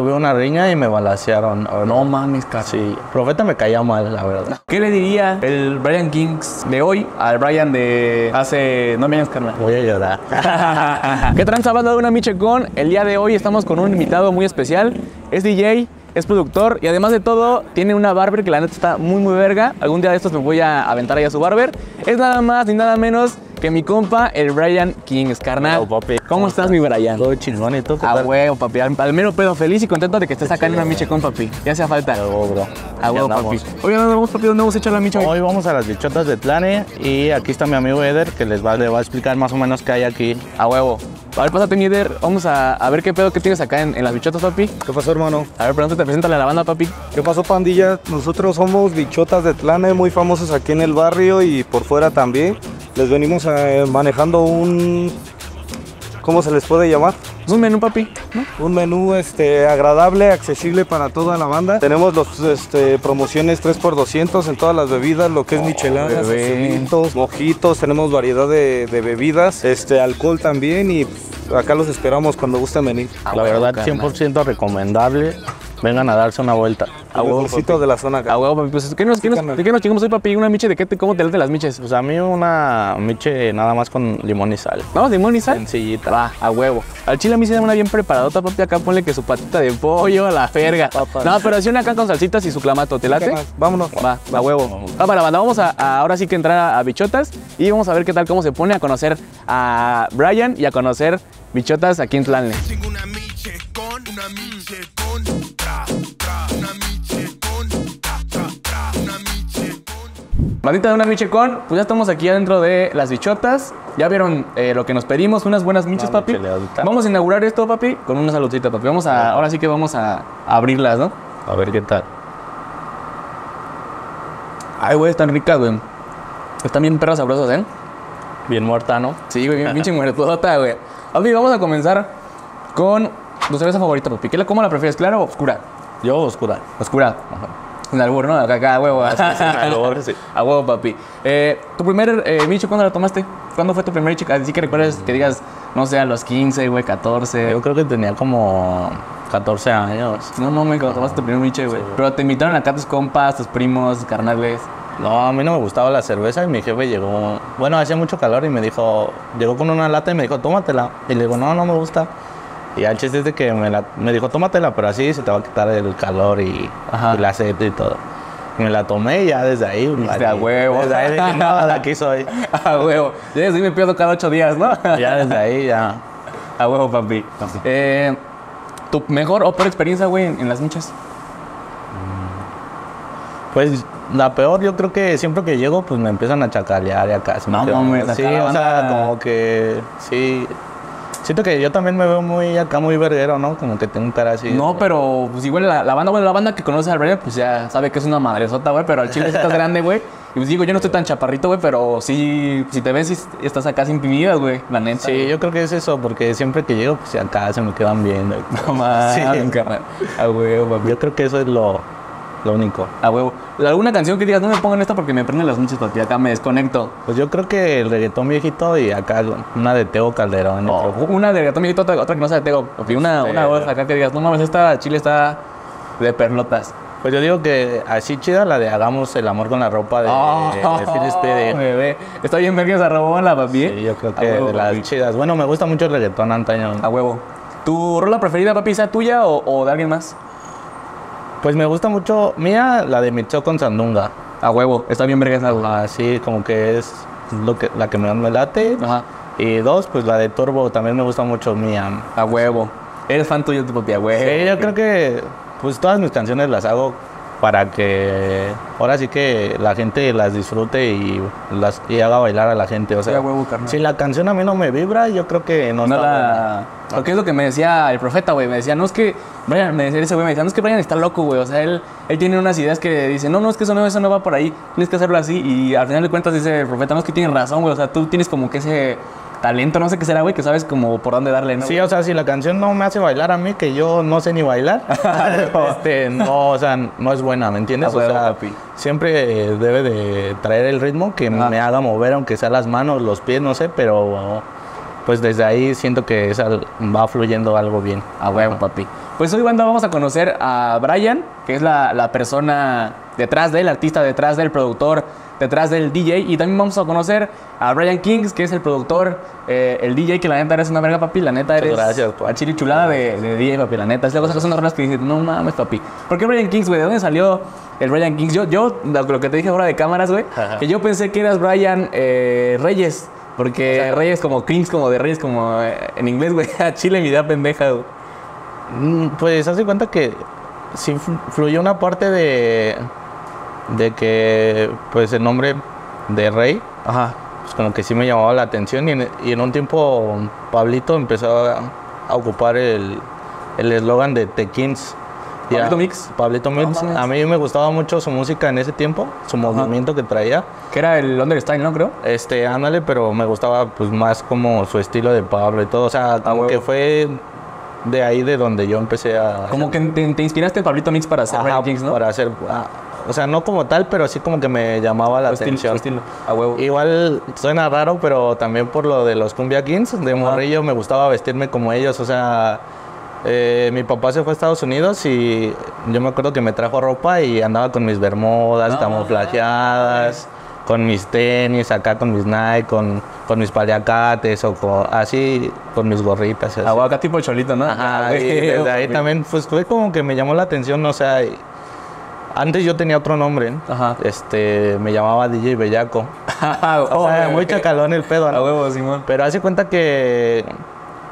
tuve una riña y me balacearon. la verdad. No mames, casi. Sí, Profeta me caía mal, la verdad. ¿Qué le diría el Brian Kings de hoy al Brian de hace no me años, carnal? Voy a llorar. ¿Qué tranza de una Miche con? El día de hoy estamos con un invitado muy especial. Es DJ, es productor y además de todo tiene una barber que la neta está muy muy verga. Algún día de estos me voy a aventar ahí a su barber. Es nada más ni nada menos que mi compa, el Brian Kings, carnal. Hello, papi. ¿Cómo estás, mi Brian? Todo chingón y todo. ¿qué A huevo, papi. Al, al mero pedo feliz y contento de que estés acá en una Miche con, papi. Ya hacía falta. A huevo, bro. A huevo, papi. Oye, ¿dónde vamos, papi? ¿Dónde vamos a echar la Miche hoy? Hoy vamos a las bichotas de Tlane y aquí está mi amigo Eder que les va, le va a explicar más o menos qué hay aquí. A huevo. A ver, pásate, Mieder. Vamos a, a ver qué pedo que tienes acá en, en las bichotas, papi. ¿Qué pasó, hermano? A ver, pronto te preséntale a la banda, papi. ¿Qué pasó, pandilla? Nosotros somos bichotas de Tlane, muy famosos aquí en el barrio y por fuera también. Les venimos eh, manejando un... ¿Cómo se les puede llamar? Es un menú, papi. ¿no? Un menú este, agradable, accesible para toda la banda. Tenemos los este, promociones 3x200 en todas las bebidas, lo que es micheladas, bebé. azulitos, mojitos, tenemos variedad de, de bebidas, este, alcohol también y acá los esperamos cuando gusten venir. La verdad, carnal. 100% recomendable. Vengan a darse una vuelta. A huevocito de la zona acá. A huevo, papi. Pues, ¿qué nos, qué nos, carnal. ¿de qué nos chingamos hoy, papi? ¿Una miche de qué? te- ¿Cómo te late las miches? Pues a mí una miche nada más con limón y sal. ¿Vamos, limón y sal? Sencillita. Va, a huevo. Al chile a mí se da una bien preparadota, papi. Acá ponle que su patita de pollo, a la ferga. No, pero así una acá con salsitas y su clamato. ¿Te late? Vámonos. Va, a huevo. Va para la banda. Vamos a, a- ahora sí que entrar a, a Bichotas y vamos a ver qué tal cómo se pone a conocer a Brian y a conocer Bichotas aquí en Tlanle. Tengo una miche con, una miche con, con. Maldita de una miche con, pues ya estamos aquí adentro de las bichotas. Ya vieron eh, lo que nos pedimos, unas buenas miches, Una papi. Vamos a inaugurar esto, papi, con una saludcita, papi. Vamos a, ahora sí que vamos a, a abrirlas, ¿no? A ver qué tal. Ay, güey, están ricas, güey. Están bien perras sabrosas, ¿eh? Bien muerta, ¿no? Sí, güey, bien pinche muertota, güey. Papi, vamos a comenzar con tu cerveza favorita, papi. ¿Qué la, ¿Cómo la prefieres, clara o oscura? Yo oscura. Oscura. Un albur, ¿no? Acá, acá, a huevo. albur, sí. A huevo, papi. Eh, ¿Tu primer eh, micho cuándo la tomaste? ¿Cuándo fue tu primer chico? Así que recuerdas que digas, no sé, a los 15, güey, 14. Yo creo que tenía como 14 años. No mames, cuando tomaste tu primer miche, güey. Pero te invitaron acá tus compas, tus primos, carnales. No, a mí no me gustaba la cerveza y mi jefe llegó, bueno, hacía mucho calor y me dijo, llegó con una lata y me dijo, tómatela. Y le digo, no, no me gusta. Y el chiste es de que me, la- me dijo, tómatela, pero así se te va a quitar el calor y, y la sed y todo. Me la tomé y ya desde ahí. Dijiste, "A huevo". Desde ahí dije, no, de aquí soy. A huevo. Ya desde ahí me pierdo cada ocho días, ¿no? Ya desde ahí ya. A huevo, papi. Eh, ¿Tu mejor o peor experiencia, güey, en, en las michas? Pues la peor, yo creo que siempre que llego, pues me empiezan a chacalear y acá. No mames, Sí, o sea, como que sí. Siento que yo también me veo muy acá, muy verguero, ¿no? Como que tengo un cara así. No, pero pues igual la, la banda, bueno, la banda que conoce al Brian, pues ya sabe que es una madresota, güey, pero al chile sí estás grande, güey. Y pues digo, yo no estoy tan chaparrito, güey, pero sí, si te ven, sí estás acá sin pimidas, güey, la neta. Sí, yo creo que es eso, porque siempre que llego, pues acá se me quedan viendo. No mames, Sí. carnal. A huevo, papi. Yo creo que eso es lo, lo único. A huevo. ¿Alguna canción que digas, no me pongan esta porque me prenden las noches, papi, acá me desconecto? Pues yo creo que el reggaetón viejito y acá una de Teo Calderón. yo O creo. una de gatón viejito, otra, otra que no sea de Tego. papi, Una, Sí. una voz acá que digas, no mames, esta chile está de perlotas. Pues yo digo que así chida la de Hagamos el amor con la ropa de, Oh, de Phil bebé. Está bien verga esa robona, papi. Sí, yo creo que huevo, de las papi. chidas. Bueno, me gusta mucho el reggaetón antaño. A huevo. ¿Tu rola preferida, papi, sea tuya o, o de alguien más? Pues me gusta mucho, mía, la de Micho con Sandunga. A huevo. Está bien verga esa, güey. Así como que es lo que, la que más me late. Ajá. Y dos, pues la de Turbo también me gusta mucho mía. A huevo. Eres fan tuyo, tu papi, a huevo. Sí, yo creo que pues todas mis canciones las hago para que ahora sí que la gente las disfrute y las y haga bailar a la gente. O Sí, sea, a huevo, carnal. si la canción a mí no me vibra, yo creo que no, No está buena. la... Porque es lo que me decía el profeta, güey. Me decía, no es que... Brian, me decía ese güey, me decía, no es que Brian está loco, güey. O sea, él, él tiene unas ideas que dice, no, no, es que eso no, eso no va por ahí. Tienes que hacerlo así. Y al final de cuentas dice el profeta, no es que tienes razón, güey. O sea, tú tienes como que ese talento, no sé qué será, güey, que sabes como por dónde darle, ¿no? Sí, o sea, si la canción no me hace bailar a mí, que yo no sé ni bailar, este, no, o sea, no es buena, ¿me entiendes? O sea, papi. siempre debe de traer el ritmo que me haga mover, aunque sea las manos, los pies, no sé, pero pues desde ahí siento que esa va fluyendo algo bien. A huevo, papi. Pues hoy, banda, vamos a conocer a Brian, que es la, la persona detrás del artista, detrás del productor, detrás del DJ. Y también vamos a conocer a Brian Kings, que es el productor, eh, el DJ, que la neta eres una verga, papi. La neta eres gracias, papi. a chile chulada de, de DJ, papi. La neta, es la cosa que son las rolas que dices, no mames, papi. ¿Por qué Brian Kings, güey? ¿De dónde salió el Brian Kings? Yo, yo lo que te dije ahora de cámaras, güey, que yo pensé que eras Brian eh, Reyes. Porque Reyes como Kings, como de Reyes, como eh, en inglés, güey. A chile, mi idea pendeja, güey. Mm, Pues hace cuenta que sí flu- fluyó una parte de, de que pues el nombre de Rey, Ajá. pues como que sí me llamaba la atención y en, y en un tiempo Pablito empezó a, a ocupar el el eslogan de The Kings. ¿Pablito Mix? Pablito Mix. a mí me gustaba mucho su música en ese tiempo, su movimiento que traía. Que era el Understyle, ¿no? Creo. Este, ándale, pero me gustaba pues más como su estilo de Pablo y todo. O sea, que fue de ahí de donde yo empecé a... Como que te, te inspiraste en Pablito Mix para hacer Ajá, Kings, ¿no? Para hacer... ah, o sea, no como tal, pero sí como que me llamaba la estilo, atención. estilo. A huevo. Igual suena raro, pero también por lo de los Cumbia Kings, de morrillo me gustaba vestirme como ellos. O sea, eh, mi papá se fue a Estados Unidos y yo me acuerdo que me trajo ropa y andaba con mis bermudas, No, camuflajeadas, con mis tenis, acá con mis Nike, con, con mis paliacates o con- así, con mis gorritas. así. A huevo, acá tipo cholito, ¿no? Ajá, Ah, y desde ahí también, pues fue como que me llamó la atención, o sea, y- antes yo tenía otro nombre, Ajá. este, me llamaba DJ Bellaco. O sea, muy chacalón el pedo, A ¿no? huevo, Simón. Pero hace cuenta que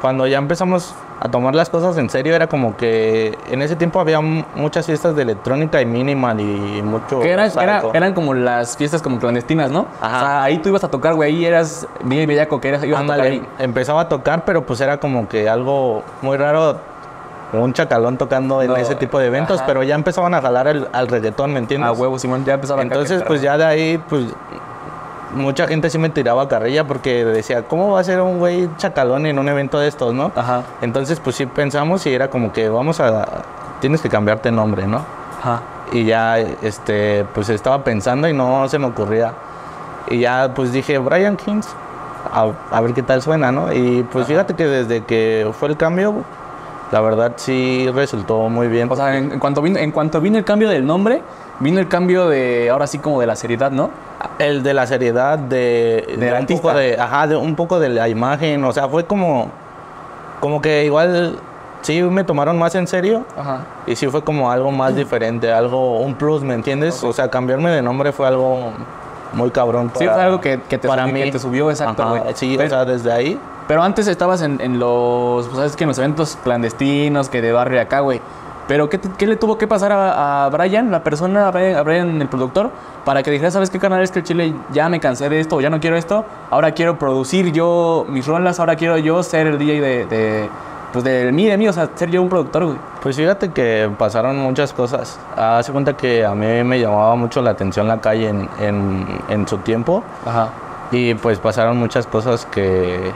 cuando ya empezamos a tomar las cosas en serio, era como que en ese tiempo había muchas fiestas de electrónica y minimal y mucho. Que eran, era- eran como las fiestas como clandestinas, ¿no? Ajá. O sea, ahí tú ibas a tocar, güey. Ahí eras DJ Bellaco, que eras, ibas a tocar Ándale, ahí. empezaba a tocar, pero pues era como que algo muy raro. Un chacalón tocando en No, ese tipo de eventos, ajá. pero ya empezaban a jalar el- al reggaetón, ¿me entiendes? A huevo, Simón. Ya empezaba Entonces, pues ya de ahí, pues mucha gente sí me tiraba carrilla porque decía, ¿cómo va a ser un güey chacalón en un evento de estos, no? Ajá. Entonces, pues sí pensamos y era como que vamos a, tienes que cambiarte nombre, ¿no? Ajá. Y ya, este, pues estaba pensando y no se me ocurría. Y ya, pues dije, Brian Kings, a, a ver qué tal suena, ¿no? Y pues fíjate que desde que fue el cambio, la verdad sí resultó muy bien. O sea, en, en cuanto vino, en cuanto vino el cambio del nombre, vino el cambio de, ahora sí como de la seriedad, ¿no? El de la seriedad, de, Del un artista. poco de, ajá, de un poco de la imagen, o sea, fue como, como que igual sí me tomaron más en serio Ajá. y sí fue como algo más diferente, algo, un plus, ¿me entiendes? O sea, cambiarme de nombre fue algo muy cabrón. Sí, para- fue algo que, que te, para subió, mí. que te subió, exacto, Ajá, sí, Pero- o sea, desde ahí. Pero antes estabas en, en los, pues, sabes que en los eventos clandestinos, que de barrio acá, güey. Pero ¿qué, te- qué le tuvo que pasar a, a Brian, la persona, a Brian, a Brian, el productor, para que dijera, ¿sabes qué canal es que el Chile ya me cansé de esto, o ya no quiero esto? Ahora quiero producir yo mis rolas, ahora quiero yo ser el DJ de, de pues de mí, de mí, o sea, ser yo un productor, güey. Pues fíjate que pasaron muchas cosas. Hace cuenta que a mí me llamaba mucho la atención la calle en, en, en su tiempo. Ajá. Y pues pasaron muchas cosas que,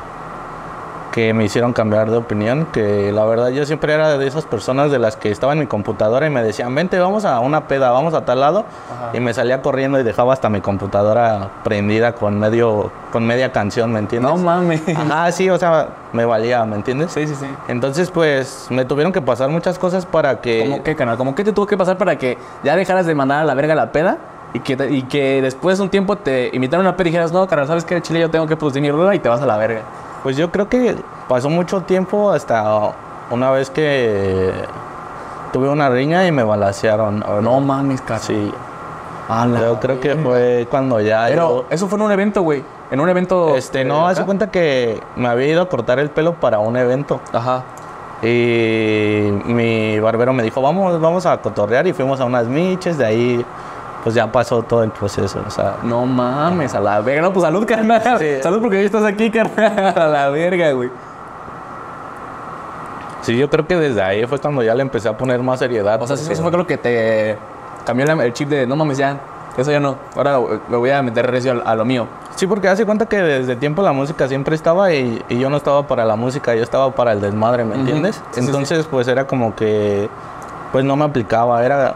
que me hicieron cambiar de opinión, que la verdad yo siempre era de esas personas de las que estaba en mi computadora y me decían, vente, vamos a una peda, vamos a tal lado, Ajá. y me salía corriendo y dejaba hasta mi computadora prendida con medio, con media canción, ¿me entiendes? No mames. Ajá, sí, o sea, me valía, ¿me entiendes? Sí, sí, sí. Entonces, pues, me tuvieron que pasar muchas cosas para que... ¿Cómo qué, canal? ¿Cómo qué te tuvo que pasar para que ya dejaras de mandar a la verga la peda? Y que, te- y que después de un tiempo te invitaron a una peda y dijeras, no, carnal, ¿sabes qué? Chile yo tengo que producir mi rola y te vas a la verga. Pues yo creo que pasó mucho tiempo hasta una vez que tuve una riña y me balacearon. No mames, carnal. Sí, A la yo creo que fue cuando ya... Pero yo- eso fue en un evento, güey. En un evento. este, no, hace cuenta que me había ido a cortar el pelo para un evento. Ajá. Y mi barbero me dijo, vamos, vamos a cotorrear y fuimos a unas miches, de ahí pues ya pasó todo el proceso, o sea... No mames, a la verga. No, pues salud, carnal. Sí. Salud porque hoy estás aquí, carnal. A la verga, güey. Sí, yo creo que desde ahí fue cuando ya le empecé a poner más seriedad. O sea, eso, porque- eso fue lo que te cambió el chip de no mames, ya. Eso ya no. Ahora me voy a meter recio a, lo mío. Sí, porque hace cuenta que desde tiempo la música siempre estaba y, y yo no estaba para la música, yo estaba para el desmadre, ¿me entiendes? Sí, sí, Entonces, pues era como que, pues no me aplicaba, era,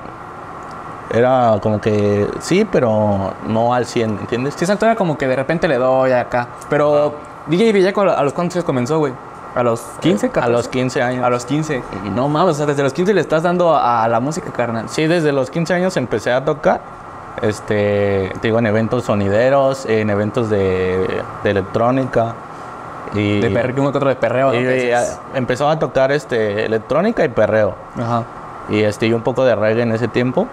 era como que sí, pero no al 100, ¿me entiendes? Sí, exacto, era como que de repente le doy acá. Pero DJ Villaco, ¿a los cuántos años comenzó, güey? ¿A los 15, A 14? los 15 años. A los 15. Y no mames, o sea, desde los 15 le estás dando a, a la música, carnal. Sí, desde los 15 años empecé a tocar. Este, te digo, en eventos sonideros, en eventos de, de electrónica. Y, De perreo, uno que otro de perreo. y, y, a- empezó a tocar este, electrónica y perreo. Ajá. Y, este, y un poco de reggae en ese tiempo.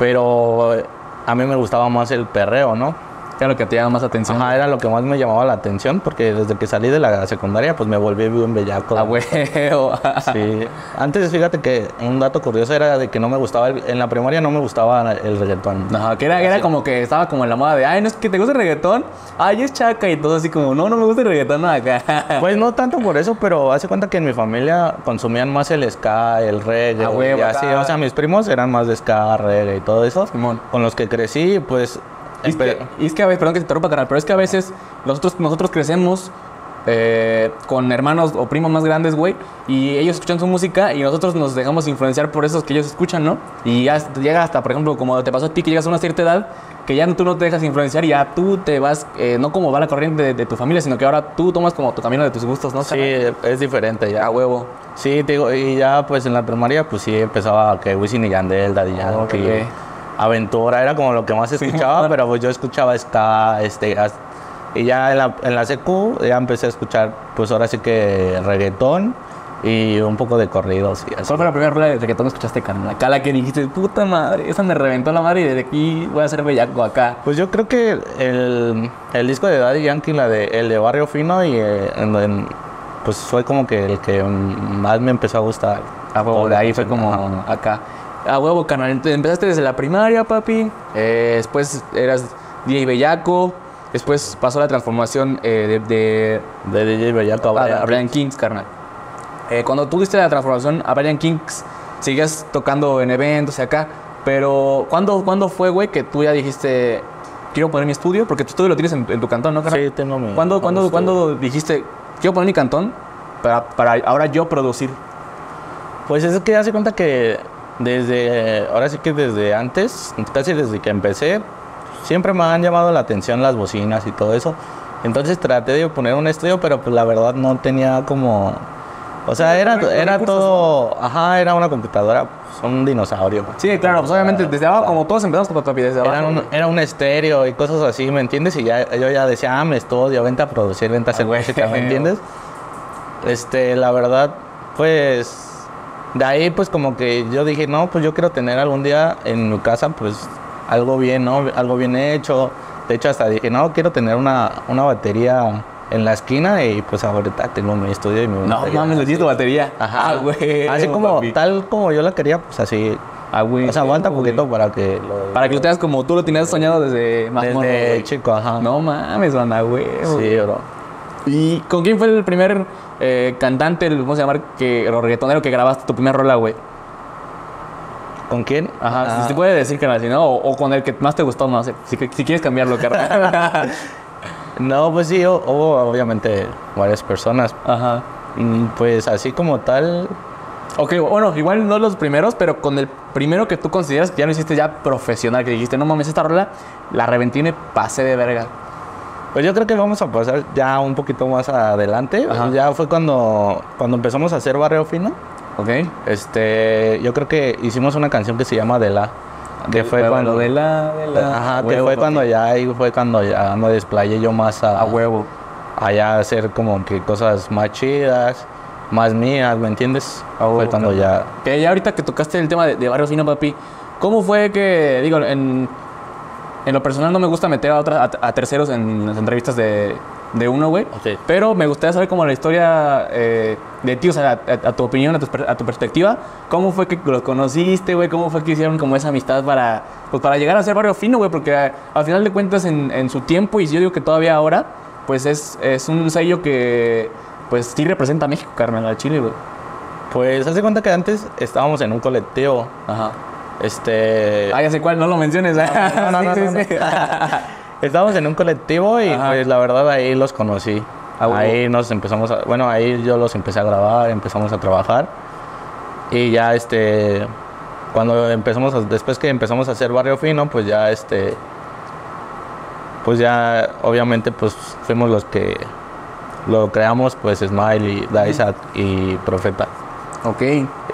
Pero a mí me gustaba más el perreo, ¿no? Era lo que te llama más atención. Ajá, era lo que más me llamaba la atención porque desde que salí de la secundaria pues me volví bien bellaco. A huevo. Sí. Antes fíjate que un dato curioso era de que no me gustaba, el- en la primaria no me gustaba el reggaetón. Ajá, que era, era como que estaba como en la moda de, ay, no es que te gusta el reggaetón, ay, es chaca y todo así como, no, no me gusta el reggaetón, acá. Pues no tanto por eso, pero hace cuenta que en mi familia consumían más el ska, el reggae. A huevo, y así, acá. o sea, mis primos eran más de ska, reggae y todo eso. Simón. Con los que crecí, pues... Y es, que, empe- y es que a veces, perdón que te interrumpa, carnal, pero es que a veces nosotros, nosotros crecemos eh, con hermanos o primos más grandes, güey, y ellos escuchan su música y nosotros nos dejamos influenciar por esos que ellos escuchan, ¿no? Y ya llega hasta, por ejemplo, como te pasó a ti, que llegas a una cierta edad, que ya tú no te dejas influenciar y ya tú te vas, eh, no como va la corriente de, de tu familia, sino que ahora tú tomas como tu camino de tus gustos, ¿no? Sí, carnal? es diferente ya. A huevo. Sí, te digo, y ya pues en la primaria pues sí empezaba que Wisin y Yandel, Daddy Yankee, Ok. Aventura, era como lo que más escuchaba, pero pues yo escuchaba ska, este, y ya en la, en la secu ya empecé a escuchar pues ahora sí que reggaetón y un poco de corridos y así. ¿Cuál fue la primera rola de reggaetón que escuchaste, carnal? Acá la que dijiste, puta madre, esa me reventó la madre y desde aquí voy a ser bellaco acá. Pues yo creo que el, el disco de Daddy Yankee, la de, el de Barrio Fino, y eh, en- en- pues fue como que el que más me empezó a gustar. A huevo, de ahí fue como acá. A huevo, carnal. Entonces, empezaste desde la primaria, papi. Eh, después eras DJ Bellaco. Después pasó la transformación eh, de, de- De DJ Bellaco a a, Brian a Brian Kings, carnal. Eh, cuando tú diste la transformación a Brian Kings, sigues tocando en eventos y acá. Pero, ¿cuándo, ¿cuándo fue, güey, que tú ya dijiste, quiero poner mi estudio? Porque tu estudio lo tienes en, en tu cantón, ¿no, carnal? Sí, tengo mi... ¿Cuándo, cuándo dijiste, quiero poner mi cantón para, para ahora yo producir? Pues es que hace cuenta que desde, ahora sí que desde antes, casi desde que empecé, siempre me han llamado la atención las bocinas y todo eso. Entonces traté de poner un estudio, pero pues la verdad no tenía como... O sea, era, era todo... Ajá, era una computadora, pues, un dinosaurio. Sí, claro, pues obviamente desde abajo, como todos empezamos con papi, desde abajo. Era un, era un estéreo y cosas así, ¿me entiendes? Y ya, yo ya decía, ah, me estudio, vente a producir, vente a hacer güey. música, ¿me entiendes? Este, la verdad, pues, de ahí pues como que yo dije, no, pues yo quiero tener algún día en mi casa, pues, algo bien, ¿no? Algo bien hecho. De hecho, hasta dije, no, quiero tener una, una batería en la esquina y pues ahorita tengo mi estudio y mi No batería. mames, le diste tu batería. Ajá, Ah, güey. Así como, papi. tal como yo la quería, pues así. Ah, güey. O sea, aguanta un poquito para que lo... Para que lo tengas como tú lo tenías soñado desde más Desde güey. chico, ajá. No mames, banda, güey. Sí, bro. ¿Y con quién fue el primer eh, cantante, ¿cómo se llama? Que, o reggaetonero que grabaste tu primer rola, güey? ¿Con quién? Ajá, Ah, si se puede decir, carnal, si no, o, o con el que más te gustó, no sé. Si, si quieres cambiarlo, carnal. No, pues sí, hu- hubo obviamente varias personas. Ajá. Mm, Pues así como tal, Ok, bueno, igual no los primeros, pero con el primero que tú consideras que ya lo hiciste ya profesional, que dijiste, no mames, esta rola la reventé y me pasé de verga. Pues yo creo que vamos a pasar ya un poquito más adelante. Ajá. Ya fue cuando, cuando empezamos a hacer Barrio Fino. ¿Ok? Este, yo creo que hicimos una canción que se llama De La. Que fue cuando... de la, de la. Ajá, que fue cuando ya ahí fue cuando ya me desplayé yo más a, A huevo. allá hacer como que cosas más chidas, más mías, ¿me entiendes? A huevo, fue cuando ya Que ya ahorita que tocaste el tema de, de Barrio Fino, papi, ¿cómo fue que, digo, en, en lo personal no me gusta meter a, otra- a, a terceros en las entrevistas de, de uno, güey? Ok. Pero me gustaría saber como la historia eh, de ti, o sea, a, a tu opinión, a tu, a tu perspectiva. ¿Cómo fue que los conociste, güey? ¿Cómo fue que hicieron como esa amistad para, pues, para llegar a ser Barrio Fino, güey? Porque al final de cuentas, en, en su tiempo, y yo digo que todavía ahora, pues es, es un sello que, pues sí representa a México, carnal, al Chile, güey. Pues hace cuenta que antes estábamos en un colectivo. Ajá. Este. Ah, ya sé cuál, no lo menciones. no, no, no, Sí, no, sí, no. sí. Estábamos en un colectivo y Ajá. pues la verdad ahí los conocí. Ah, huevo. ahí nos empezamos a. Bueno, ahí yo los empecé a grabar, empezamos a trabajar. Y ya este. Cuando empezamos a- después que empezamos a hacer Barrio Fino, pues ya este. Pues ya obviamente pues fuimos los que lo creamos pues Smiley, Dysat y Profeta. Ok.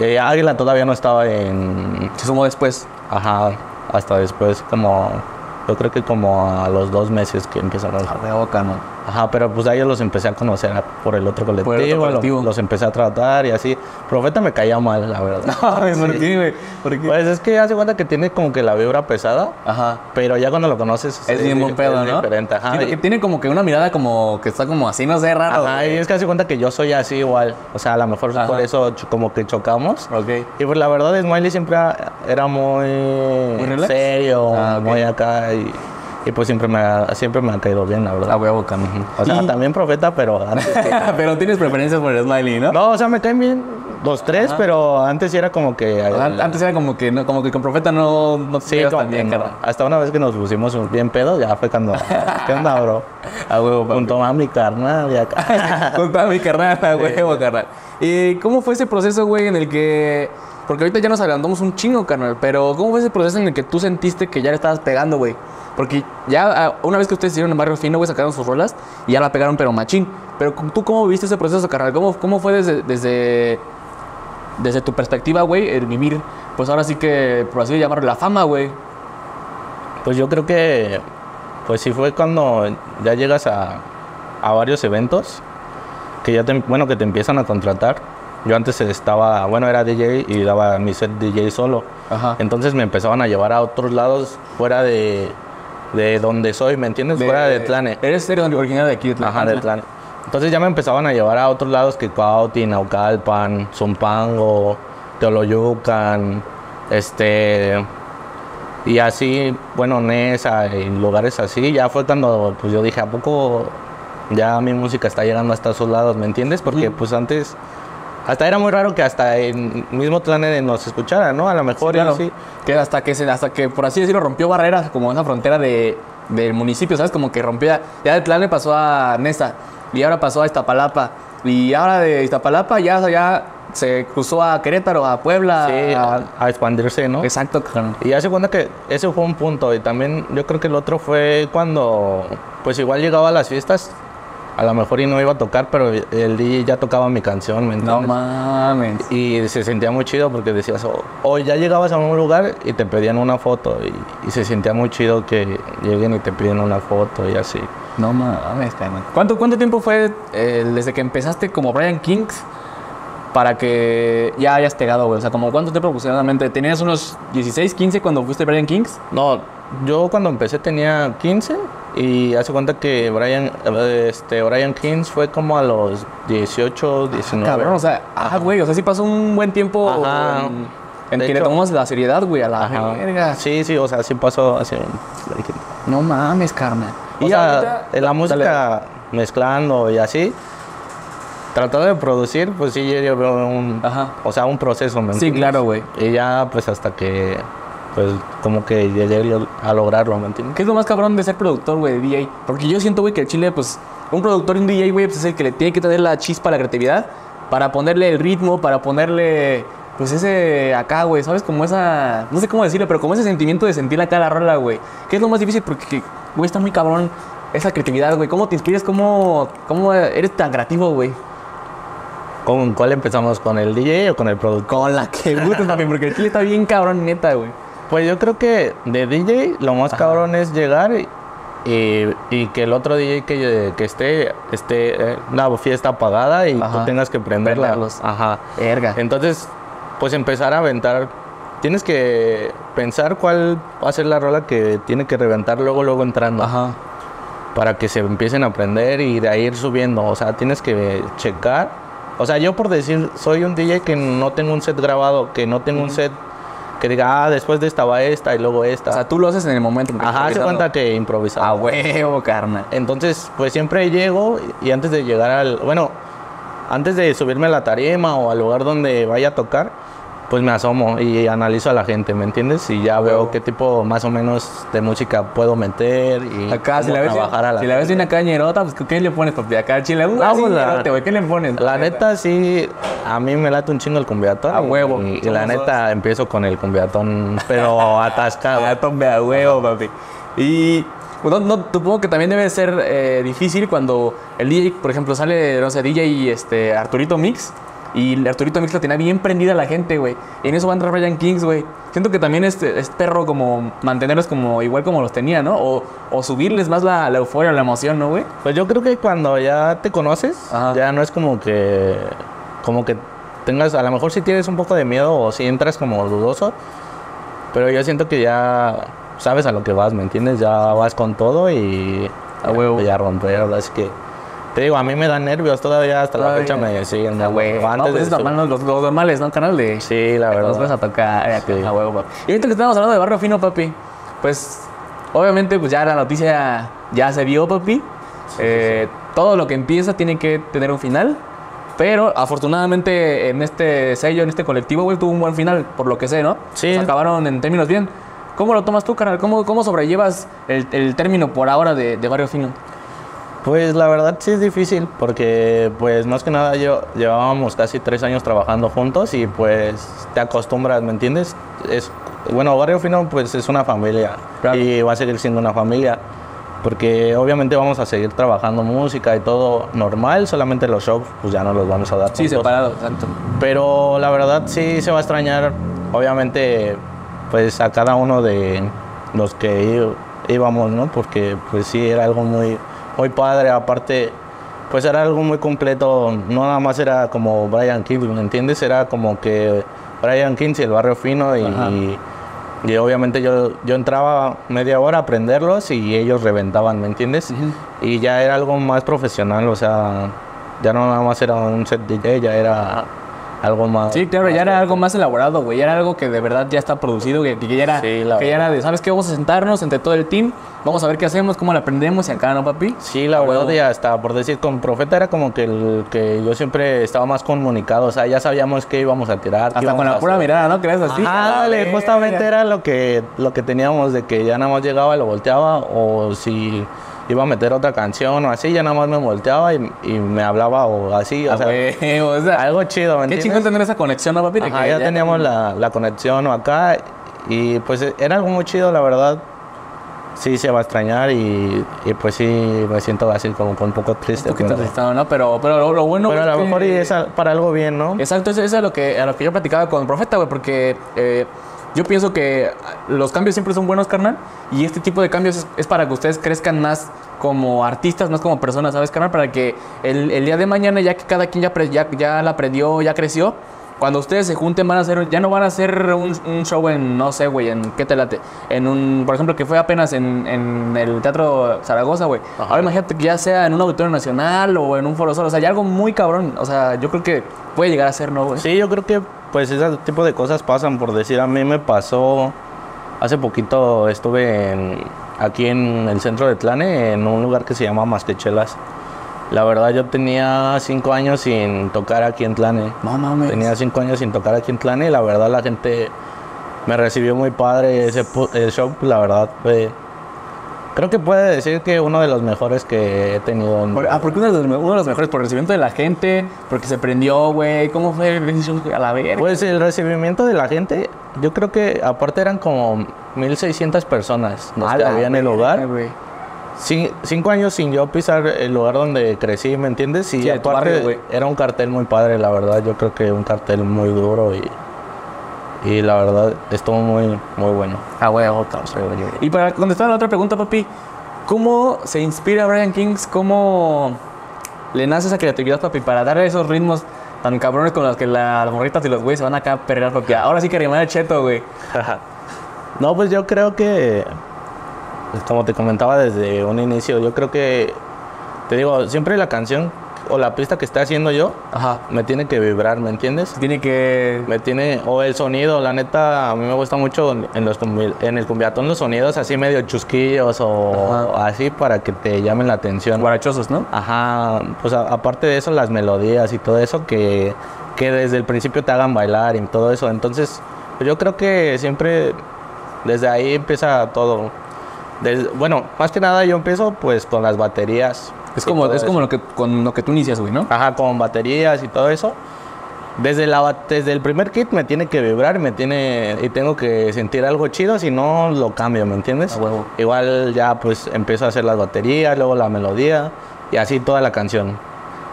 Eh, Águila todavía no estaba en... Se sumó después. Ajá, hasta después como... Yo creo que como a los dos meses que empezaron a... De boca, ¿no? Ajá, pero pues a ellos los empecé a conocer por el otro colectivo, Por el otro colectivo. Los, empecé a tratar y así. Profeta me caía mal, la verdad. ¿por Sí. qué, güey? ¿Por qué? Pues es que hace cuenta que tiene como que la vibra pesada, Ajá. pero ya cuando lo conoces Es bien buen di- pedo, es ¿no? diferente, ajá. Tiene, como que una mirada como que está como así, no sé, raro. Ajá, y es que hace cuenta que yo soy así igual. O sea, a lo mejor Ajá. por eso como que chocamos. Ok. Y pues la verdad, Smiley siempre era muy, relax? serio, Ah, muy acá. Y, y pues siempre me, ha, siempre me ha caído bien, la verdad. A huevo. O sea, Y- también profeta, pero antes. Pero tienes preferencias por el Smiley, ¿no? no, o sea, me caen bien los tres, pero antes era como que. Antes era como que, no, como que con Profeta no, no te Sí, tan bien, no. Hasta una vez que nos pusimos bien pedo, ya fue cuando. ¿Qué onda, bro? A huevo. Junto a mi carnal y acá. Con toda mi carnal, a huevo, carnal. ¿Y cómo fue ese proceso, güey, en el que... Porque ahorita ya nos adelantamos un chingo, carnal, pero ¿cómo fue ese proceso en el que tú sentiste que ya le estabas pegando, güey? Porque ya ah, una vez que ustedes hicieron en Barrio Fino, güey, sacaron sus rolas y ya la pegaron, pero machín. Pero ¿tú cómo viste ese proceso, carnal? ¿Cómo, cómo fue desde, desde, desde tu perspectiva, güey, el vivir, pues ahora sí que, por así llamarlo, la fama, güey? Pues yo creo que, pues sí fue cuando ya llegas a, a varios eventos, que ya te, bueno, que te empiezan a contratar. Yo antes estaba, bueno, era DJ y daba mi set DJ solo. Ajá. Entonces me empezaban a llevar a otros lados fuera de, de donde soy, ¿me entiendes? fuera de Tlane. Eres eres originario de aquí, de Tlane. Ajá, de Tlane. Entonces ya me empezaban a llevar a otros lados que Cuauhti, Naucalpan, Zumpango, Teoloyucan, este... Y así, bueno, Nesa y lugares así, ya fue cuando pues yo dije, ¿a poco ya mi música está llegando hasta esos lados, ¿me entiendes? Porque pues antes, hasta era muy raro que hasta en mismo Tlane nos escuchara, ¿no? A lo mejor Claro. Que hasta que, se, hasta que, por así decirlo, rompió barreras como esa frontera de, del municipio, ¿sabes? Como que rompió. Ya, de Tlane pasó a Nesa y ahora pasó a Iztapalapa. Y ahora de Iztapalapa ya, ya se cruzó a Querétaro, a Puebla. Sí, a- expandirse, ¿no? Exacto, carnal. Y hace cuenta que ese fue un punto. Y también yo creo que el otro fue cuando, pues igual llegaba a las fiestas, a lo mejor y no iba a tocar, pero el DJ ya tocaba mi canción, ¿me No entiendes? mames. y se sentía muy chido porque decías, o o ya llegabas a un lugar y te pedían una foto. Y, y se sentía muy chido que lleguen y te piden una foto y así. No mames. ¿Cuánto, ¿Cuánto tiempo fue eh, desde que empezaste como Brian Kings para que ya hayas pegado, güey? O sea, como ¿cuánto tiempo aproximadamente? ¿Tenías unos 16, 15 cuando fuiste Brian Kings? No, yo cuando empecé tenía 15 y hace cuenta que Brian, eh, este, Brian Kings fue como a los 18, 19. Cabrón, o sea, ah, güey, o sea, sí pasó un buen tiempo Ajá. en, que le tomamos la seriedad, güey, a la Ajá. verga. Sí, sí, o sea, sí pasó así. No mames, carnal. Y sea, ya ahorita- en la dale. música mezclando y así, tratando de producir, pues sí, yo, veo un, Ajá. o sea, un proceso, ¿me Sí, claro, güey. Y ya, pues hasta que, pues como que llegué yo a lograrlo, ¿me entiendes? ¿Qué es lo más cabrón de ser productor, güey, de DJ? Porque yo siento, güey, que el Chile, pues, un productor y un DJ, güey, pues es el que le tiene que tener la chispa, la creatividad, para ponerle el ritmo, para ponerle, pues ese acá, güey, ¿sabes? Como esa, no sé cómo decirlo, pero como ese sentimiento de sentir acá la rola, güey. ¿Qué es lo más difícil? Porque, güey, está muy cabrón esa creatividad, güey. ¿Cómo te inspiras? ¿Cómo, cómo eres tan creativo, güey? ¿Con cuál empezamos? ¿Con el DJ o con el productor? Con la que gustes, papi, porque el Chile está bien cabrón, neta, güey. Pues yo creo que de DJ lo más cabrón es llegar y, y- y que el otro DJ que, que esté, esté eh, una fiesta apagada y Ajá. tú tengas que prenderla. Prenderlos. Ajá. Verga. Entonces, pues empezar a aventar. Tienes que pensar cuál va a ser la rola que tiene que reventar luego, luego entrando. Ajá. Para que se empiecen a aprender y de ahí ir subiendo. O sea, tienes que checar. O sea, yo por decir, soy un DJ que no tengo un set grabado, que no tengo un set que diga, ah, después de esta va esta y luego esta. O sea, tú lo haces en el momento. Ajá, se cuenta que improvisar. A huevo, carnal. Entonces, pues siempre llego y antes de llegar al, bueno, antes de subirme a la tarima o al lugar donde vaya a tocar, pues me asomo y analizo a la gente, ¿me entiendes? Y ya veo qué tipo más o menos de música puedo meter y Acá, si la ves, trabajar a la si la ves de una cañerota, pues ¿qué le pones, papi? Acá, chile, un Ah, pues, la- güey, ¿qué le pones? La neta sí, a mí me late un chingo el cumbiatón. A huevo. Y, y la neta empiezo con el cumbiatón, pero atascado. Tombe a huevo, papi. Y no, no, supongo que también debe ser eh, difícil cuando el DJ, por ejemplo, sale, no sé, DJ este, Arturito Mix. Y Arturito Mix la tenía bien prendida la gente, güey. Y en eso va a entrar Brian Kings, güey. Siento que también es, es perro como mantenerlos como igual como los tenía, ¿no? O, o subirles más la, la euforia, la emoción, ¿no, güey? Pues yo creo que cuando ya te conoces, Ajá. ya no es como que. Como que tengas. A lo mejor si tienes un poco de miedo o si entras como dudoso. Pero yo siento que ya sabes a lo que vas, ¿me entiendes? Ya vas con todo y. A huevo. Ya romper, así que. Te digo, a mí me dan nervios todavía hasta la Todavía. fecha me siguen. Ah, güey. No, pues es de- normal, ¿no? los, los normales, ¿no? Canal de... Sí, la verdad. Nos vas a tocar eh, Sí. a huevo, papi. Y ahorita que estamos hablando de Barrio Fino, papi, pues obviamente pues ya la noticia ya se vio, papi. Eh, Todo lo que empieza tiene que tener un final. Pero afortunadamente en este sello, en este colectivo, güey, tuvo un buen final, por lo que sé, ¿no? Sí. Se acabaron en términos bien. ¿Cómo lo tomas tú, canal? ¿Cómo, cómo sobrellevas el, el término por ahora de, de Barrio Fino? Pues la verdad sí es difícil porque pues más que nada yo llevábamos casi tres años trabajando juntos y pues te acostumbras, ¿me entiendes? Es, bueno, Barrio Fino pues es una familia Claro. y va a seguir siendo una familia porque obviamente vamos a seguir trabajando música y todo normal, solamente los shows pues ya no los vamos a dar Sí, juntos. separado, exacto. Pero la verdad sí se va a extrañar, obviamente, pues a cada uno de los que íbamos, ¿no? Porque pues sí, era algo muy, muy padre, aparte, pues era algo muy completo, no nada más era como Brian King, ¿me entiendes? Era como que Brian King y el barrio fino y, y obviamente yo, yo entraba media hora a aprenderlos y ellos reventaban, ¿me entiendes? Y ya era algo más profesional, o sea, ya no nada más era un set DJ, ya era algo más. Sí, claro, ya era algo más elaborado, güey. Ya era algo que de verdad ya está producido, que, que ya era, Sí, la que ya era de, ¿sabes qué? Vamos a sentarnos entre todo el team, vamos a ver qué hacemos, cómo lo aprendemos y acá, ¿no, papi? Sí, la verdad, huevo. y hasta por decir, con Profeta era como que el que yo siempre estaba más comunicado, o sea, ya sabíamos qué íbamos a tirar. Hasta con la pura hacer. mirada, ¿no? ¿Crees así? Dale, Dale, justamente era lo que, lo que teníamos de que ya nada más llegaba y lo volteaba, o si iba a meter otra canción o así, ya nada más me volteaba y, y me hablaba o así, o A sea, huevo, o sea, algo chido, ¿me qué chingón tener esa conexión, ¿no, papi? Ajá, ya, teníamos la, la conexión acá y pues era algo muy chido, la verdad. Sí, se va a extrañar y, y pues sí, me siento así como un poco triste. Un poquito asustado, ¿no? Pero, pero lo, lo bueno pero a lo que- mejor y es a- para algo bien, ¿no? Exacto, eso, eso es lo que, a lo que yo platicaba con el profeta, güey, porque eh, yo pienso que los cambios siempre son buenos, carnal, y este tipo de cambios es, es para que ustedes crezcan más como artistas, más como personas, ¿sabes, carnal? Para que el, el día de mañana, ya que cada quien ya, pre- ya, ya la aprendió, ya creció, cuando ustedes se junten van a hacer, ya no van a hacer un, un show en, no sé, güey, en qué te late, en un, por ejemplo, que fue apenas en, en el Teatro Zaragoza, güey. Ahora imagínate que ya sea en un auditorio nacional o en un foro solo, o sea, ya algo muy cabrón, o sea, yo creo que puede llegar a ser, ¿no, güey? Sí, yo creo que pues ese tipo de cosas pasan, por decir, a mí me pasó, hace poquito estuve en, aquí en el centro de Tlane, en un lugar que se llama Masquechelas. La verdad yo tenía cinco años sin tocar aquí en Tlane. No mames. Tenía cinco años sin tocar aquí en Tlane y la verdad la gente me recibió muy padre ese show, la verdad fue... Creo que puede decir que uno de los mejores que he tenido. en- Ah, porque uno de, los, uno de los mejores por el recibimiento de la gente, porque se prendió, güey. ¿Cómo fue el a la verga? Pues el recibimiento de la gente, yo creo que aparte eran como 1600 personas los que había en el. Cin- cinco años sin yo pisar el lugar donde crecí, ¿me entiendes? Y Sí, aparte barrio, era un cartel muy padre, la verdad. Yo creo que un cartel muy duro y, y la verdad estuvo muy, muy bueno. Ah, güey. Y para contestar a la otra pregunta, papi, ¿cómo se inspira Brian Kings? ¿Cómo le nace esa creatividad, papi, para dar esos ritmos tan cabrones con los que la- las morritas y los güeyes se van acá a perrear, papi? Ahora sí que rimar el cheto, güey. no, pues yo creo que, pues, como te comentaba desde un inicio, yo creo que, te digo, siempre la canción o la pista que esté haciendo yo Ajá. me tiene que vibrar, ¿me entiendes? Tiene que... Me tiene, o el sonido, la neta, a mí me gusta mucho en, los, en el cumbiatón los sonidos así medio chusquillos o, o así para que te llamen la atención. Guarachosos, ¿no? Ajá, pues a- aparte de eso, las melodías y todo eso que, que desde el principio te hagan bailar y todo eso. Entonces, yo creo que siempre desde ahí empieza todo. Des- bueno, más que nada yo empiezo pues con las baterías. Es como, es como eso. lo que, con lo que tú inicias, güey, ¿no? Ajá, con baterías y todo eso. desde, la, desde el primer kit me tiene que vibrar, me tiene, y tengo que sentir algo chido, si no lo cambio, ¿me entiendes? A huevo. Igual ya pues empiezo a hacer las baterías, luego la melodía, y así toda la canción.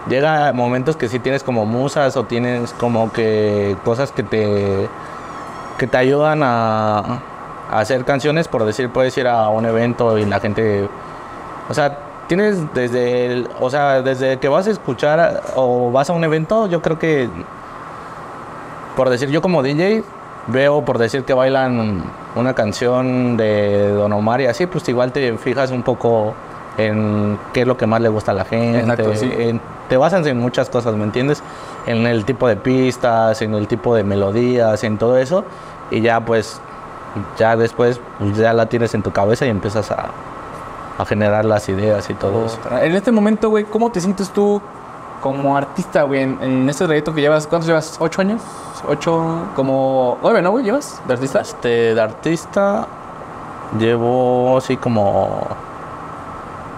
Llega momentos que sí tienes como musas o tienes como que cosas que te, que te ayudan a, a hacer canciones, por decir, puedes ir a un evento y la gente, o sea, tienes desde, el- o sea, desde que vas a escuchar o vas a un evento, yo creo que, por decir, yo como DJ veo, por decir que bailan una canción de Don Omar y así, pues igual te fijas un poco en qué es lo que más le gusta a la gente. Exacto, sí. en- te basas en muchas cosas, ¿me entiendes? En el tipo de pistas, en el tipo de melodías, en todo eso. Y ya pues, ya después, pues, ya la tienes en tu cabeza y empiezas a, a generar las ideas y todo eso. En este momento, güey, ¿cómo te sientes tú como artista, güey, en, en este trayecto que llevas? ¿Cuántos llevas? ¿Ocho años? ¿Ocho? Como... Nueve, ¿no, güey? ¿Llevas de artista? Este, de artista, llevo así como,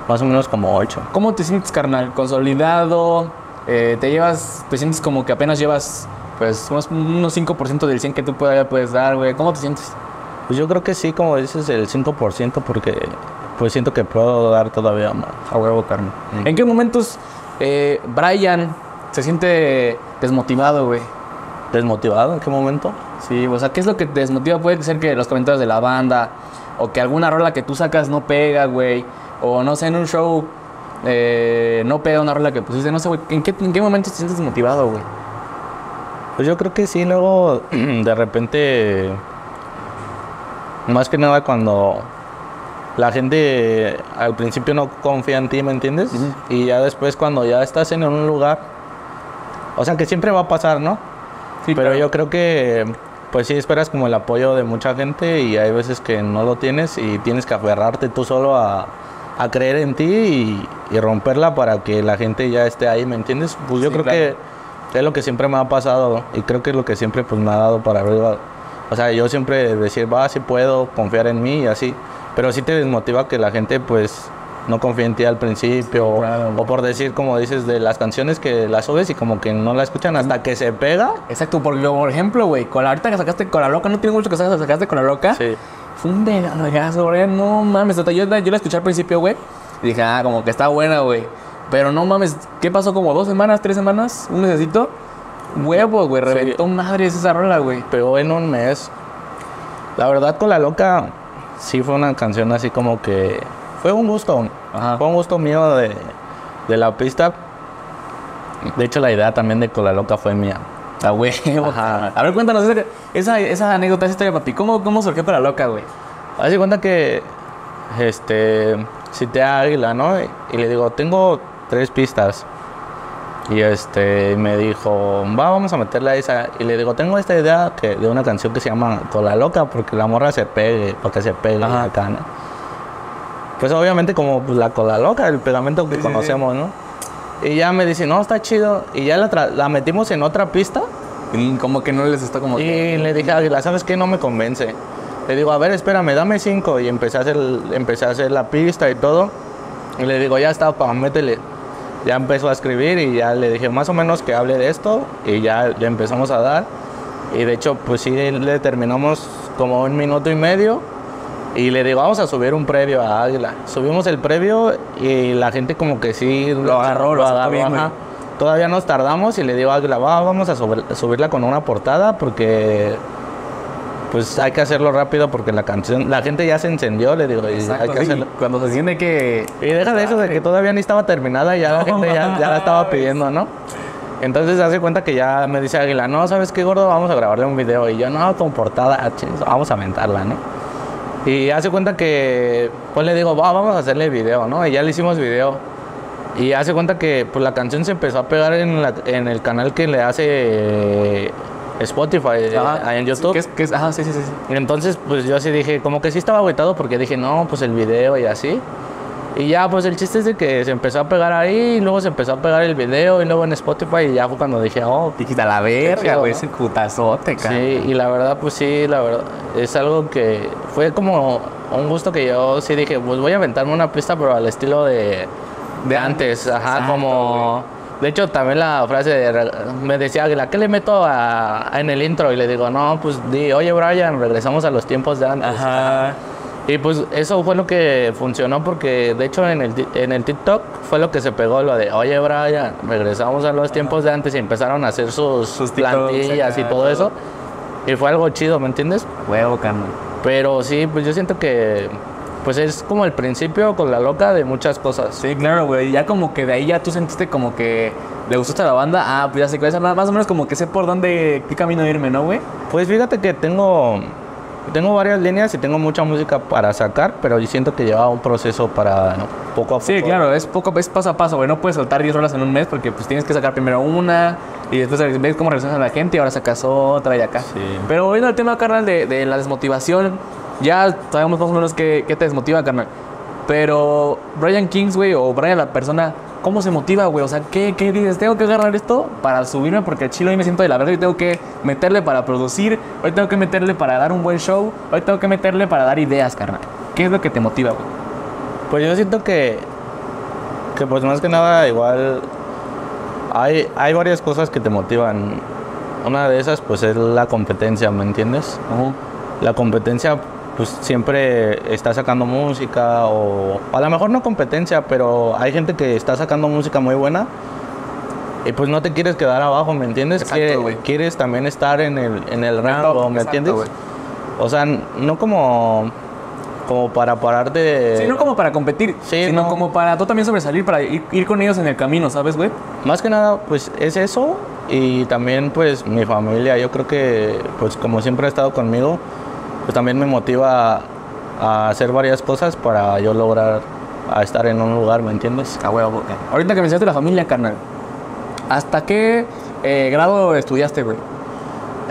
más o menos como ocho. ¿Cómo te sientes, carnal? ¿Consolidado? Eh, ¿Te llevas... Te sientes como que apenas llevas, pues, unos, unos 5% del 100 que tú todavía puedes dar, güey? ¿Cómo te sientes? Pues yo creo que sí, como dices, el 5% porque pues siento que puedo dar todavía más. A huevo, carnal. Mm. ¿En qué momentos eh, Brian se siente desmotivado, güey? ¿Desmotivado en qué momento? Sí, o sea, ¿qué es lo que te desmotiva? Puede ser que los comentarios de la banda, o que alguna rola que tú sacas no pega, güey, o no sé, en un show eh, no pega una rola que pusiste, no sé, güey, ¿en qué, en qué momento te sientes desmotivado, güey? Pues yo creo que sí, luego de repente, más que nada cuando la gente al principio no confía en ti, ¿me entiendes? Y ya después cuando ya estás en un lugar, o sea que siempre va a pasar, ¿no? Sí, Pero yo creo que, pues sí, esperas como el apoyo de mucha gente y hay veces que no lo tienes y tienes que aferrarte tú solo a, a creer en ti y, y romperla para que la gente ya esté ahí, ¿me entiendes? Pues yo Sí, creo claro. que es lo que siempre me ha pasado y creo que es lo que siempre pues me ha dado para arriba. O sea, yo siempre decir, va, sí puedo, confiar en mí y así. Pero sí te desmotiva que la gente pues no confía en ti al principio. Claro. O por decir, como dices, de las canciones que las subes y como que no la escuchan hasta que se pega. Exacto, porque por ejemplo, güey, con la ahorita que sacaste con la loca, no tiene mucho que sacaste, sacaste con la loca. Sí. Fue un vergazo, güey. No mames. Yo, la- yo la escuché al principio, güey. Y dije, ah, como que está buena, güey. Pero no mames, ¿qué pasó? Como dos semanas, tres semanas, un mesecito. Huevos, güey. Reventó madres esa rola, güey. pegó en un mes. La verdad, con la loca, sí fue una canción así como que. Fue un gusto. Ajá. Fue un gusto mío de, de la pista. De hecho, la idea también de con la loca fue mía. A huevo. Ajá. A ver, cuéntanos esa, esa, anécdota, esa historia, papi. ¿Cómo, cómo surgió para la loca, güey? Haz de cuenta que. Este. Cité a Águila, ¿no? Y le digo, tengo tres pistas. Y este me dijo, va, vamos a meterle a esa. Y le digo, tengo esta idea que, de una canción que se llama Con la Loca, porque la morra se pegue, para que se pegue Ajá. acá, ¿no? Pues obviamente como pues, la Cola Loca, el pegamento que Sí, sí, sí. conocemos, ¿no? Y ya me dice, no, está chido. Y ya la, tra- la metimos en otra pista. Y como que no les está como... Y le dije Águila, ¿sabes qué? No me convence. Le digo, a ver, espérame, dame cinco. Y empecé a hacer, empecé a hacer la pista y todo. Y le digo, ya está, pa, métele. Ya empezó a escribir y ya le dije más o menos que hable de esto. Y ya le empezamos a dar. Y de hecho, pues sí, le terminamos como un minuto y medio. Y le digo, vamos a subir un previo a Águila. Subimos el previo y la gente como que sí Lo agarró, lo bien, ajá. Todavía nos tardamos y le digo a Águila, va, vamos a subir- subirla con una portada porque pues hay que hacerlo rápido porque la canción, la gente ya se encendió, le digo, y Exacto, hay que sí, hacerlo. Cuando se siente que... Y deja de eso de que todavía ni estaba terminada y ya la gente ya, ya la estaba pidiendo, ¿no? Entonces hace cuenta que ya me dice Águila, no, ¿sabes qué, gordo? Vamos a grabarle un video. Y yo, no, con portada, ah, vamos a aventarla, ¿no? Y hace cuenta que, pues le digo, va, vamos a hacerle video, ¿no? Y ya le hicimos video. Y hace cuenta que pues, la canción se empezó a pegar en, la- en el canal que le hace Spotify eh, Ajá, en YouTube. Que es, ajá, sí, sí, sí. sí. Entonces, pues yo así dije, como que sí estaba agüitado porque dije, no, pues el video y así. Y ya, pues el chiste es de que se empezó a pegar ahí, y luego se empezó a pegar el video, y luego en Spotify, y ya fue cuando dije, oh, Dijiste a la verga, güey, ¿no? ese putazote, sí, cara. y la verdad, pues sí, la verdad, es algo que fue como un gusto que yo sí dije, pues voy a aventarme una pista, pero al estilo de, de antes, ajá, Exacto, como, De hecho, también la frase de me decía Águila, ¿qué le meto a, a- en el intro? Y le digo, no, pues di, oye Brian, regresamos a los tiempos de antes. Ajá. Y pues eso fue lo que funcionó porque de hecho en el, en el TikTok fue lo que se pegó lo de, oye Brian, regresamos a los tiempos de antes y empezaron a hacer sus, Sus plantillas y todo. eso. Y fue algo chido, ¿me entiendes? Huevo, carnal. Pero sí, pues yo siento que pues es como el principio con la loca de muchas cosas. Sí, claro, güey. Ya como que de ahí ya tú sentiste como que le gustaste a la banda. Ah, pues ya sé que es más o menos como que sé por dónde, qué camino irme, ¿no, güey? Pues fíjate que tengo, tengo varias líneas y tengo mucha música para sacar, pero yo siento que lleva un proceso para ¿no? poco a poco. Sí, claro, es poco, es paso a paso, güey. No puedes soltar 10 rolas en un mes porque pues tienes que sacar primero una y después ves cómo reacciona la gente y ahora sacas otra y acá. Sí. Pero volviendo al tema, carnal, de, de la desmotivación, ya sabemos más o menos qué, qué te desmotiva, carnal. Pero Brian Kings, güey, o Brian la persona, ¿cómo se motiva, güey? O sea, ¿qué, ¿qué dices? ¿Tengo que agarrar esto para subirme? Porque el chilo hoy me siento de la verdad y tengo que meterle para producir, hoy tengo que meterle para dar un buen show, hoy tengo que meterle para dar ideas, carnal. ¿Qué es lo que te motiva, güey? Pues yo siento que, que pues más que nada igual hay, hay varias cosas que te motivan. Una de esas pues es la competencia, ¿me entiendes? La competencia pues siempre está sacando música o a lo mejor no competencia, pero hay gente que está sacando música muy buena y pues no te quieres quedar abajo, ¿me entiendes? Exacto, güey. quieres también estar en el, en el rango, ¿me exacto, entiendes? O sea, no como, como para pararte... Sí, no como para competir, Sí, sino no. como para tú también sobresalir, para ir, ir con ellos en el camino, ¿sabes, güey? Más que nada, pues es eso y también pues mi familia, yo creo que pues como siempre ha estado conmigo, pues también me motiva a hacer varias cosas para yo lograr a estar en un lugar, ¿me entiendes? A huevo. Ahorita que mencionaste la familia, carnal, ¿hasta qué eh, grado estudiaste, güey?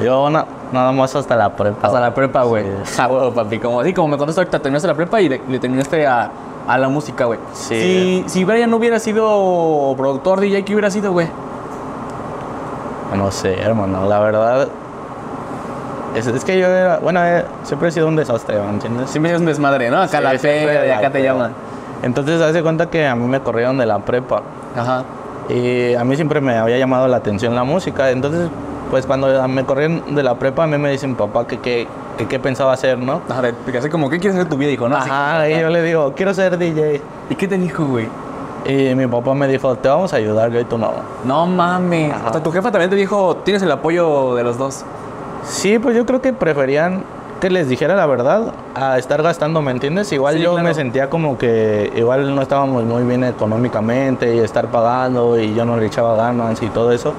Yo na- nada más hasta la prepa. Hasta la prepa, güey. Sí. A huevo, papi. Como, sí, como me contaste ahorita, terminaste la prepa y le, le terminaste a, a la música, güey. Sí. Si, si Brian no hubiera sido productor, DJ, ¿qué hubiera sido, güey? No sé, hermano, la verdad es, es que yo era, bueno, eh, siempre he sido un desastre, ¿me entiendes? Siempre es un desmadre, ¿no? Acá Sí, la fe, acá te llaman. Entonces, hace cuenta que a mí me corrieron de la prepa. Ajá. Y a mí siempre me había llamado la atención la música. Entonces, pues cuando me corrieron de la prepa, a mí me dice mi papá que qué que, pensaba hacer, ¿no? Ajá, así como, ¿qué quieres hacer tu vida? Dijo, no. así- Ajá, y yo le digo, quiero ser DJ. ¿Y qué te dijo, güey? Y mi papá me dijo, te vamos a ayudar, yo y tú no. No mames. Ajá. Sea, tu jefa también te dijo, tienes el apoyo de los dos. Sí, pues yo creo que preferían que les dijera la verdad a estar gastando, ¿me entiendes? Igual Sí, yo claro. me sentía como que igual no estábamos muy bien económicamente y estar pagando y yo no le echaba ganas y todo eso.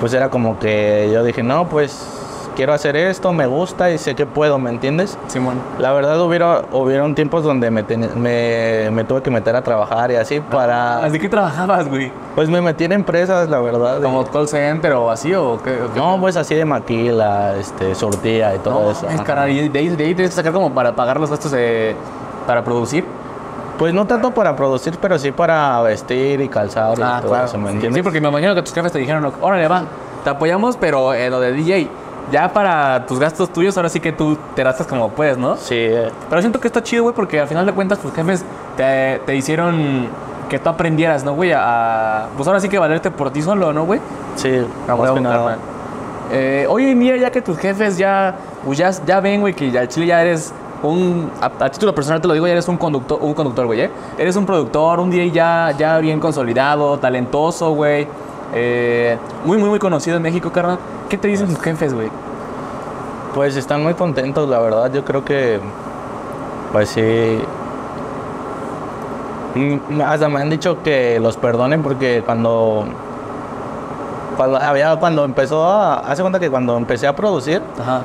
Pues era como que yo dije, no, pues quiero hacer esto, me gusta y sé que puedo, ¿me entiendes? Simón. La verdad hubiera, hubieron tiempos donde me, ten- me, me tuve que meter a trabajar y así para... ¿Así que trabajabas, güey? Pues me metí en empresas, la verdad. ¿Como call center o así o qué? o qué? No, pues así de maquila, este, surtía y todo No, eso. es carnal, y de ahí, de ahí tienes que sacar como para pagar los gastos de, para producir. Pues no tanto para producir, pero sí para vestir y calzar y todo eso, ¿me Ah, Sí, entiendes? Sí, porque me imagino que tus jefes te dijeron, órale, va, te apoyamos, pero eh, lo de DJ, ya para tus gastos tuyos, ahora sí que tú te gastas como puedes, ¿no? Sí, Pero siento que está chido, güey, porque al final de cuentas tus jefes te, te hicieron que tú aprendieras, ¿no, güey? A, pues ahora sí que valerte por ti solo, ¿no, güey? sí, A nada. carnal. Eh, hoy en día, ya que tus jefes ya, pues ya, ya ven, güey, que ya chile ya eres un. A, a título personal te lo digo, ya eres un conductor, un conductor, güey, ¿eh? Eres un productor, un DJ ya, ya bien consolidado, talentoso, güey. Eh, muy, muy, muy conocido en México, carnal. ¿Qué te dicen tus jefes, güey? Pues están muy contentos, la verdad. Yo creo que, pues sí. Mm, Hasta me han dicho que los perdonen porque cuando. Cuando, había, cuando empezó a. Hace cuenta que cuando empecé a producir, Ajá.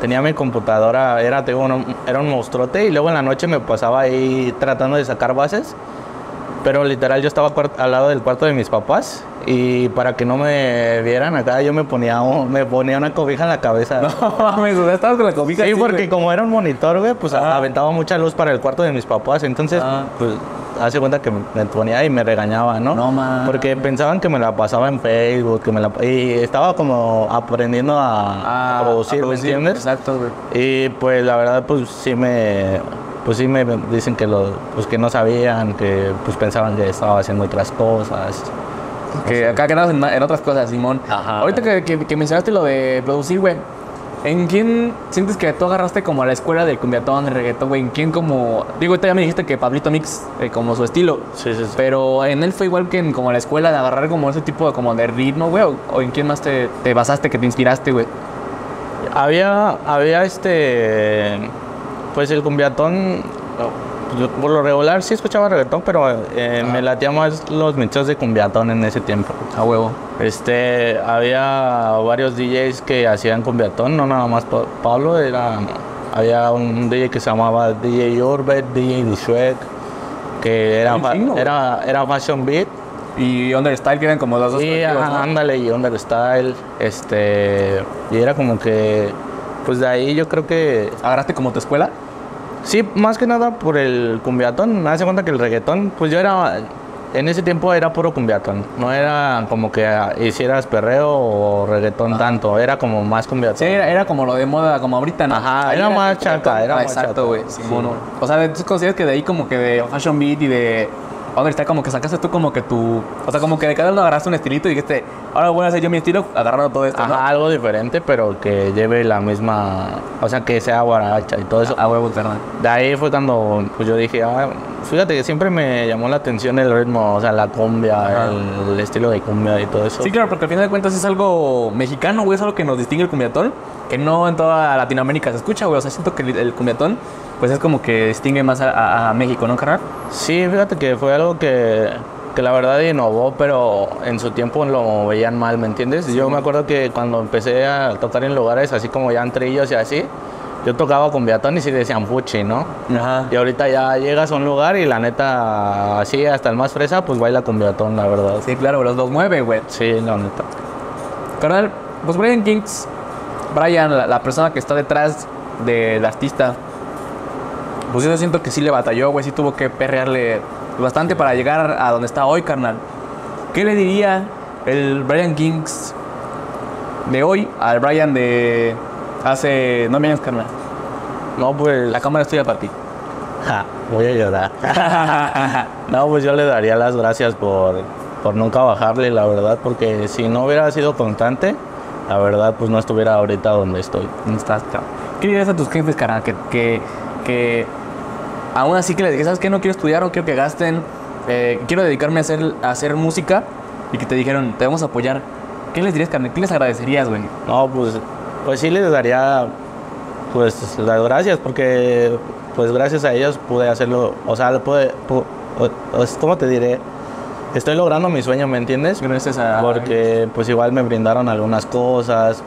tenía mi computadora, era, te digo, un- era un monstruote y luego en la noche me pasaba ahí tratando de sacar bases. Pero literal yo estaba al lado del cuarto de mis papás y para que no me vieran acá yo me ponía, un- me ponía una cobija en la cabeza. No mames, o sea, estabas con la cobija. Sí, así, porque güey. como era un monitor, güey, pues Ah. aventaba mucha luz para el cuarto de mis papás. Entonces, Ah. pues, hace cuenta que me ponía y me regañaba, ¿no? No mames. Porque pensaban que me la pasaba en Facebook, que me la... Y estaba como aprendiendo a, Ah, producir, a ¿me entiendes? Exacto, güey. Y pues la verdad, pues sí me... Pues sí me dicen que, lo, pues, que no sabían, que pues pensaban que estaba haciendo otras cosas. Que acá quedamos en, en otras cosas, Simón. Ajá. Ahorita que, que- que mencionaste lo de producir, güey. ¿En quién sientes que tú agarraste como la escuela del cumbiatón, del reggaetón, güey? ¿En quién como...? Digo, ahorita ya me dijiste que Pablito Mix, eh, como su estilo. Sí, sí, sí. Pero en él fue igual que en como la escuela de agarrar como ese tipo de, como de ritmo, güey. O, o en quién más te, te basaste, que te inspiraste, güey? Había, había este, pues el cumbiatón, yo por lo regular sí escuchaba reggaetón, pero eh, me latía más los mixos de cumbiatón en ese tiempo. A huevo. Este, había varios DJs que hacían cumbiatón, no nada más Pa- Pablo, era, había un DJ que se llamaba DJ Orbit, DJ Dishwek, que era, era, era Fashion Beat. Y Understyle, que eran como los dos Sí, ándale, y Understyle, este, y era como que, pues de ahí yo creo que, ¿Agarraste como tu escuela? sí, más que nada por el cumbiatón, me hace cuenta que el reggaetón, pues yo era, en ese tiempo era puro cumbiatón, no era como que ah, hicieras perreo o reggaetón tanto, era como más cumbiatón. Sí, era, era como lo de moda, como ahorita, ¿no? Ajá, era más chaca, era Ah, más Exacto, güey. Sí. O sea, ¿tú consideras que de ahí como que de Fashion Beat y de Understyle como que sacaste tú como que tu... O sea, como que de cada uno agarraste un estilito y dijiste, ahora voy a hacer yo mi estilo agarrando todo esto, Ajá, ¿no? algo diferente, pero que lleve la misma, o sea, que sea guaracha y todo eso. A huevo, carnal. De ahí fue cuando pues yo dije, ah, fíjate que siempre me llamó la atención el ritmo, o sea, la cumbia, el, el estilo de cumbia y todo eso. Sí, claro, porque al final de cuentas es algo mexicano, güey, es algo que nos distingue el cumbiatón, que no en toda Latinoamérica se escucha, güey. O sea, siento que el, el cumbiatón, pues es como que distingue más a, a- a México, ¿no, carnal? Sí, fíjate que fue algo que, que la verdad innovó, pero en su tiempo lo veían mal, ¿me entiendes? yo me acuerdo que cuando empecé a tocar en lugares así como ya antrillos y así, yo tocaba con biatón y sí decían puchi, ¿no? Ajá. Y ahorita ya llegas a un lugar y la neta, así hasta el más fresa, pues baila con biatón, la verdad. Sí, claro, los dos mueve, güey. Sí, la neta. Carnal, pues Brian Kings, Brian, la, la persona que está detrás del artista, pues yo siento que sí le batalló, güey, sí tuvo que perrearle bastante para llegar a donde está hoy, carnal. ¿Qué le diría el Brian Kings de hoy al Brian de hace no años, carnal? No, pues... La cámara es tuya para ti. Ja, voy a llorar. no, pues yo le daría las gracias por, por nunca bajarle, la verdad, porque si no hubiera sido constante, la verdad, pues no estuviera ahorita donde estoy. ¿Dónde estás? ¿Qué dirías a tus jefes, carnal? Que, que, que aún así que les digas, ¿sabes qué? No quiero estudiar, no quiero que gasten, eh, quiero dedicarme a hacer, a hacer música y que te dijeron, te vamos a apoyar. ¿Qué les dirías, carnal? ¿Qué les agradecerías, güey? No, pues, pues sí les daría, pues, las gracias, porque, pues, gracias a ellos pude hacerlo, o sea, pude, ¿cómo te diré? Estoy logrando mi sueño, ¿me entiendes? Gracias a... Porque, pues, igual me brindaron algunas cosas,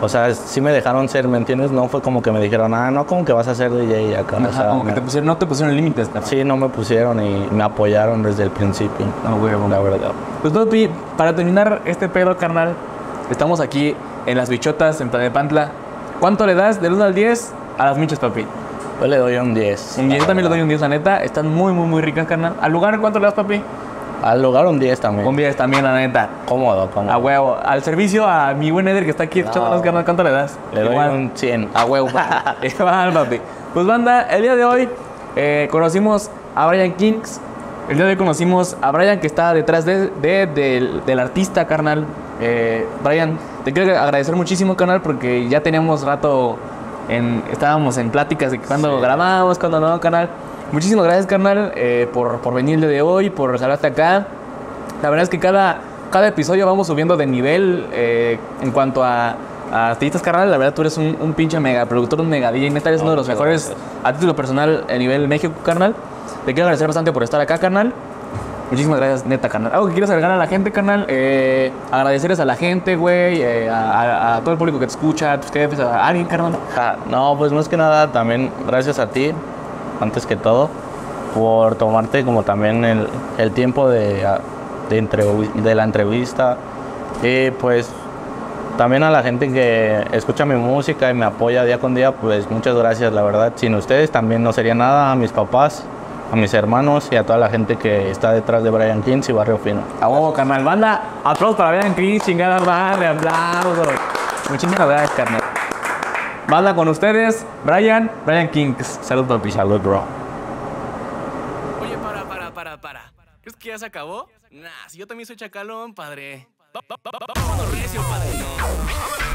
o sea, sí me dejaron ser, ¿me entiendes? No fue como que me dijeron, ah, no, como que vas a ser DJ acá. o Ajá, sea, como que me- te pusieron, no te pusieron límites. Sí, no me pusieron y me apoyaron desde el principio. No, güey, La verdad. Pues papi, para terminar este pedo, carnal, estamos aquí en las bichotas, en Pantla. ¿Cuánto le das del 1 al 10 a las michas, papi? Yo le doy un 10. Un 10, yo también le doy un 10, la neta. Están muy, muy, muy ricas, carnal. ¿Al lugar cuánto le das, papi? Al lugar un 10 también. Un 10 también, la neta. Cómodo, cómodo. A huevo. Al servicio, a mi buen Eder que está aquí escuchándonos, carnal, ¿cuánto le das? Le doy Igual. un 100. A huevo. Igual, papi. Pues banda, el día de hoy eh, conocimos a Brian Kings. El día de hoy conocimos a Brian que está detrás de, de- del, del artista, carnal. Eh, Brian, te quiero agradecer muchísimo, carnal, porque ya teníamos rato en, estábamos en pláticas de cuando Sí. grabamos, cuando no, carnal. Muchísimas gracias, carnal, eh, por, por venir el día de hoy, por salarte acá. La verdad es que cada, cada episodio vamos subiendo de nivel eh, en cuanto a, a artistas, carnal. La verdad, tú eres un, un pinche mega productor, un mega DJ. Neta, eres No, uno de los mejores gracias. a título personal a nivel México, carnal. Te quiero agradecer bastante por estar acá, carnal. Muchísimas gracias, neta, carnal. Algo que quieras agregar a la gente, carnal. Eh, agradecerles a la gente, güey, eh, a, a- a todo el público que te escucha, a tus jefes, a alguien, carnal. Ja, no, pues más que nada también gracias a ti, antes que todo, por tomarte como también el, el tiempo de, de, de la entrevista. Y pues también a la gente que escucha mi música y me apoya día con día, pues muchas gracias, la verdad. Sin ustedes también no sería nada, a mis papás, a mis hermanos y a toda la gente que está detrás de Brian Kings y Barrio Fino. A huevo, carnal. Banda, aplausos para Brian Chris, chingada madre, aplausos. Muchísimas gracias, carnal. Banda con ustedes, Brian, Brian Kings. Salud, papi. Salud, bro. Oye, para, para, para, para. ¿Crees que ya se acabó? Nah, si yo también soy chacalón, padre. Vámonos recio, padre.